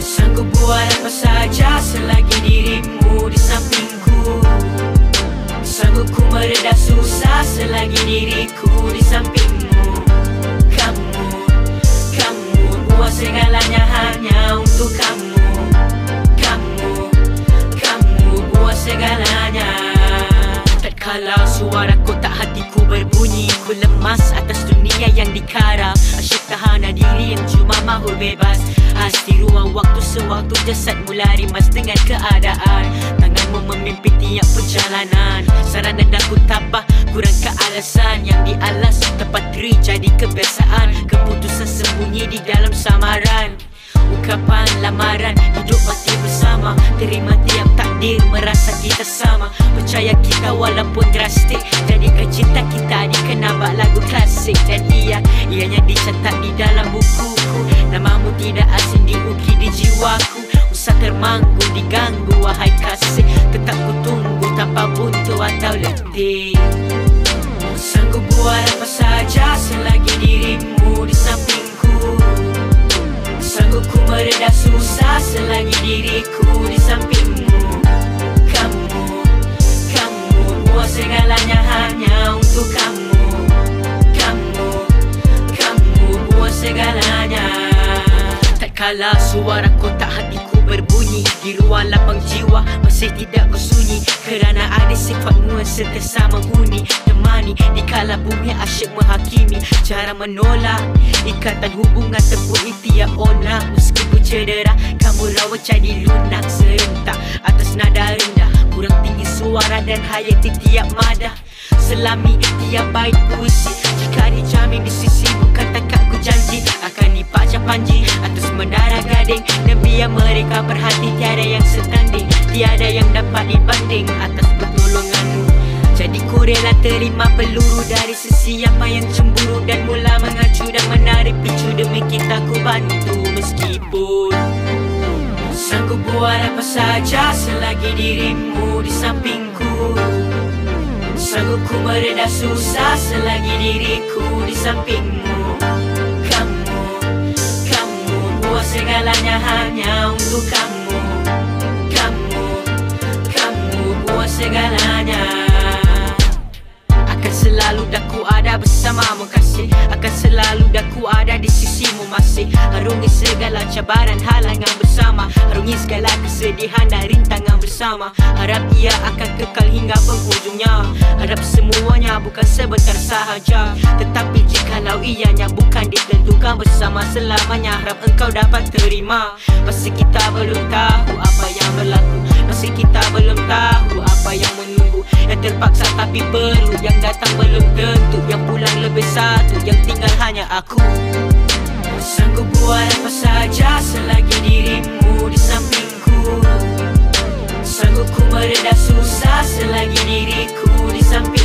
Sanggup buat apa saja Selagi dirimu di sampingku. Sanggupku meredah susah selagi diriku di sampingku Aku lemas atas dunia yang dikaram Asyik tahan diri yang cuma mahu bebas. Hasti ruang waktu sewaktu jasad mula rimas dengan keadaan. Tanganmu memimpin tiap perjalanan. Saran dan aku tabah kurang kealasan Yang dialas tepat terjadi kebiasaan. Keputusan sembunyi di dalam samaran. Ungkapan lamaran Hidup mati bersama. Terima tiap takdir Merasa kita sama. Percaya kita walaupun drastik. Jadikan ia Ianya dicatat di dalam bukuku Namamu tidak asing diukir di jiwaku Usah termanggu diganggu Wahai kasih. Tetap ku tunggu Tanpa buntu atau letih. Sanggup buat apa saja Selagi dirimu di sampingku. Sanggup ku meredah susah selagi diriku di sampingmu. Kamu, kamu buat segalanya hanya untuk Kamu, kala suara kotak hatiku berbunyi Di ruang lapang jiwa masih tidak bersunyi. Kerana ada sifatmu yang sentiasa menghuni Temani di kala bumi asyik menghakimi. Cara menolak ikatan hubungan terbuih tiap onak Meskipun cedera kamu rawat jadi lunak. Serentak atas nada rendah Kurang tinggi suara dan hayati tiap madah Selami tiap baik puisi Jika dijamin di sisi bukan takat ku janji Akan dipajak panji gading Dan biar mereka berhati tiada yang setanding. Tiada yang dapat dibanding atas pertolonganmu. Jadi ku rela terima peluru dari sesiapa yang cemburu Dan mula mengacu dan menarik picu demi kita ku bantu. Meskipun Sanggup buat apa saja selagi dirimu di sampingku. Sanggup ku meredah susah selagi diriku di sampingmu hanya untuk kamu. Kamu, kamu buat segalanya. Akan selalu daku ada bersamamu kasih. Akan selalu daku ada di sisimu masih. Harungi segala cabaran halangan bersama. Harungi segala kesedihan dan rintangan bersama. Harap ia akan kekal hingga penghujungnya. Harap semuanya bukan sebentar sahaja Tetapi bukan selama-selamanya Harap engkau dapat terima. Pasti kita belum tahu apa yang berlaku. Pasti kita belum tahu apa yang menunggu. Yang terpaksa tapi perlu Yang datang belum tentu. Yang pulang lebih satu Yang tinggal hanya aku. Sanggup buat apa saja Selagi dirimu di sampingku. Sanggup ku meredah susah Selagi diriku di samping